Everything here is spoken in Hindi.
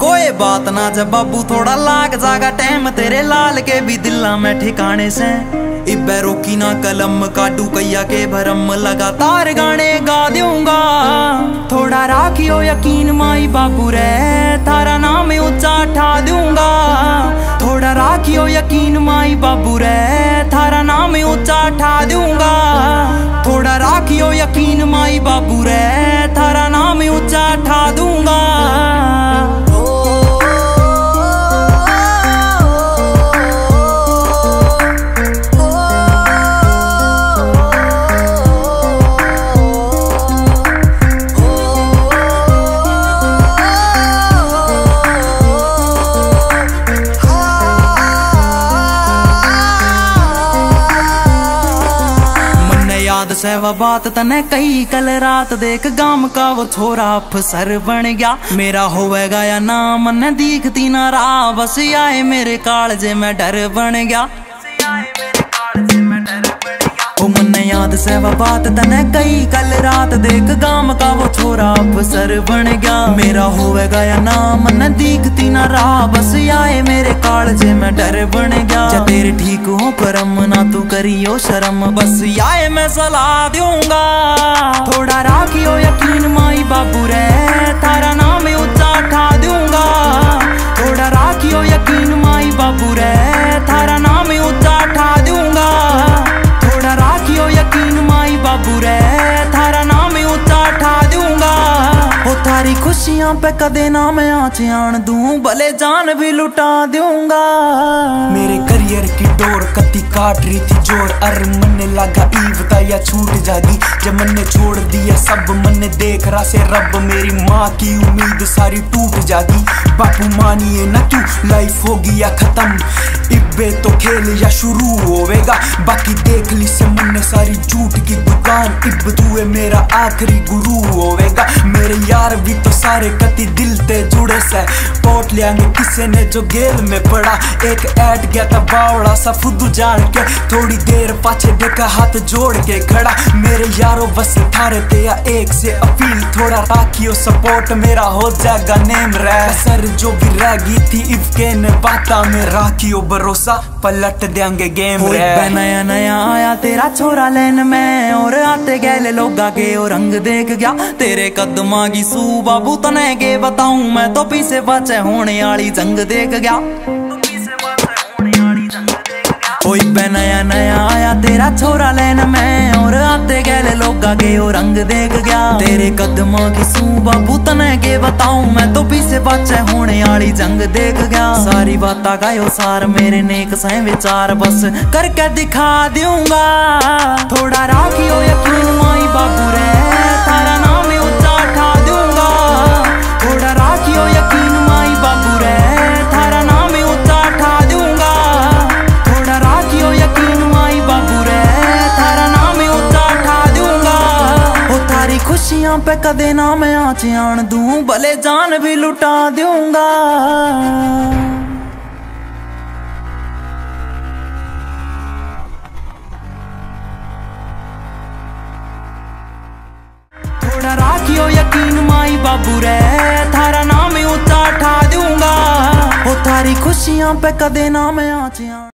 कोई बात ना, जब बाबू थोड़ा लाग जागा टाइम तेरे लाल के भी दिला में ठिकाने से। इब्बे रोकी ना कलम, काटू कैया के भरम, लगातार गाने गा दूँगा। थोड़ा राखियो यकीन माई बाबू रे, थारा नाम ऊँचा ठा दूँगा। थोड़ा राखियो यकीन माई बाबू रे, थारा नाम ऊँचा ठा दूँगा। थोड़ा राखियो यकीन माई बाबू रे। याद से वह बात तने कई कल रात देख गाम का वो छोरा अफसर बन गया मेरा होवेगा या नाम न दीखती ना राह बस आए मेरे कालजे में डर बन गया ओ मन याद से वह बात तने कई कल रात देख गाम का वो छोरा अफसर बन गया मेरा होवेगा या नाम न दीखती ना राह बस आए मेरे कालजे में डर बन गया ठीक हो परम ना तू करियो शर्म। बस आए मैं सलाह दूँगा। थोड़ा खुशियाँ पे कदे ना मैं आँच आन दूँ। भले जान भी लुटा दूँगा। मेरे करियर की डोर कति काट रही थी ज़ोर। अर मन लगा ईवता या छूट जागी। जब मन ने छोड़ दिया सब मन देख रहा से रब मेरी माँ की उम्मीद सारी टूट जागी। बापू मानिए ना तू लाइफ होगी या खत्म। इब्बे तो खेल या शुरू होवेगा। बाकी देख ली से मन ने सारी दुकान इब तू है मेरा आखिरी गुरु होवेगा मेरे यार भी तो सारे कति दिल ते जुड़े से पोट लियांगे किसे ने जो गेल में पड़ा एक ऐड गया था बावड़ा सा फुद्दू जान के थोड़ी देर पाछे देखा हाथ जोड़ के खड़ा मेरे यारो बस थारे ते या एक से अपील थोड़ा राखियो सपोर्ट मेरा हो जाएगा नेम रह सर जो भी रह गई थी इफ्के ने बाता में राखियो भरोसा पलट देंगे गेम रह नया नया आया तेरा छोरा लेन में और आते गैले लोग के और रंग देख गया। तेरे कदमा की सू बाबू, तने के बताऊँ मैं। तो पीछे बचे होने वाली जंग देख गया। कोई बे नया नया आया, तेरा छोरा लेन में। और आते गैले लोग के और रंग देख गया। तेरे कदमों की सू बाबू, तने के बताऊँ मैं। तो पीछे बचे होने वाली जंग देख गया। सारी बात गायो, सार मेरे नेक सह विचार बस। करके दिखा दूँगा खुशियाँ पे कदे ना मैं आँच आन दूँ भले जान भी लुटा दूँगा थोड़ा राखियो यकीन माई बाबू रे थारा नाम ऊँचा ठा दूँगा ओ थारी खुशियाँ पे कदे ना मैं आँच आन